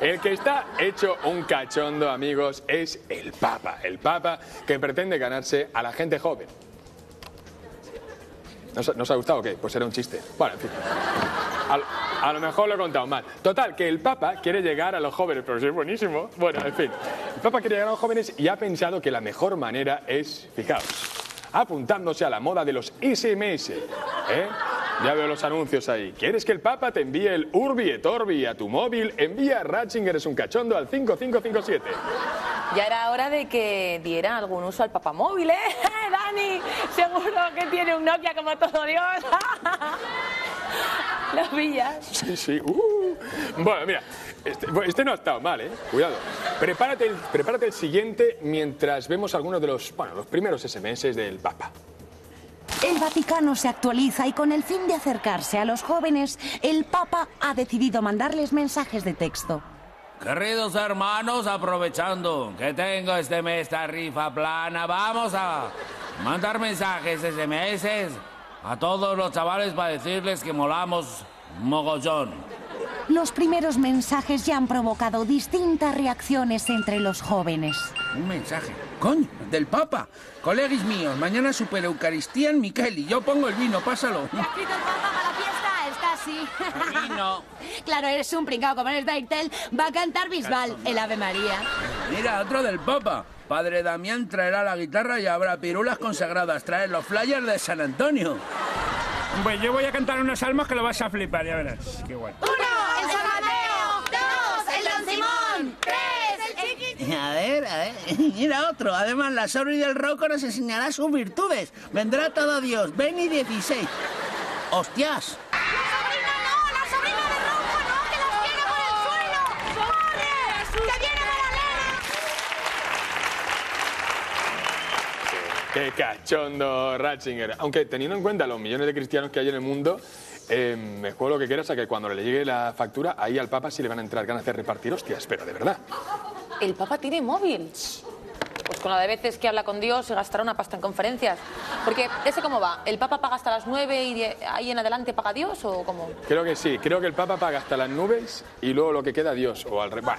El que está hecho un cachondo, amigos, es el Papa. El Papa que pretende ganarse a la gente joven. ¿No os, no os ha gustado o qué? Pues era un chiste. Bueno, en fin. A, a lo mejor lo he contado mal. Total, que el Papa quiere llegar a los jóvenes, pero sí es buenísimo. Bueno, en fin. El Papa quiere llegar a los jóvenes y ha pensado que la mejor manera es, fijaos, apuntándose a la moda de los SMS. ¿eh? Ya veo los anuncios ahí. ¿Quieres que el Papa te envíe el Urbi et Orbi a tu móvil? Envía Ratzinger es un cachondo al 5557. Ya era hora de que diera algún uso al papamóvil, ¿eh? Dani, seguro que tiene un Nokia como todo Dios. Lo pillas. Sí, sí. uh. Bueno, mira, este, este no ha estado mal, ¿eh? Cuidado. Prepárate el, prepárate el siguiente mientras vemos algunos de los, bueno, los primeros SMS del Papa. El Vaticano se actualiza y con el fin de acercarse a los jóvenes, el Papa ha decidido mandarles mensajes de texto. Queridos hermanos, aprovechando que tengo este mes esta rifa plana, vamos a mandar mensajes SMS a todos los chavales para decirles que molamos mogollón. Los primeros mensajes ya han provocado distintas reacciones entre los jóvenes. Un mensaje. Coño, del Papa. Colegis míos, mañana super Eucaristía en Miquel y yo pongo el vino, pásalo. escrito el Papa para la fiesta? Está así. Vino. claro, eres un pringao como eres Daiktel. Va a cantar Bisbal, el Ave María. Mira, otro del Papa. Padre Damián traerá la guitarra y habrá pirulas consagradas. Traer los flyers de San Antonio. Pues yo voy a cantar unas almas que lo vas a flipar, ya verás. Qué guay. Ver. Mira otro. Además, la Sorry del Rocco nos enseñará sus virtudes. Vendrá todo Dios. Beni 16. ¡Hostias! ¡Sobrina no! ¡La sobrina de Ronco no! ¡Que las tiene por el suelo! ¡Corre! ¡Que viene Magdalena! Qué cachondo, Ratzinger. Aunque teniendo en cuenta los millones de cristianos que hay en el mundo, eh, me juego lo que quieras a que cuando le llegue la factura, ahí al Papa sí le van a entrar ganas de repartir hostias, pero de verdad. El Papa tiene móvil. Pues con la de veces que habla con Dios se gastará una pasta en conferencias. Porque, ¿ese cómo va? ¿El Papa paga hasta las 9 y ahí en adelante paga Dios o cómo? Creo que sí, creo que el Papa paga hasta las nubes y luego lo que queda Dios, o al revés.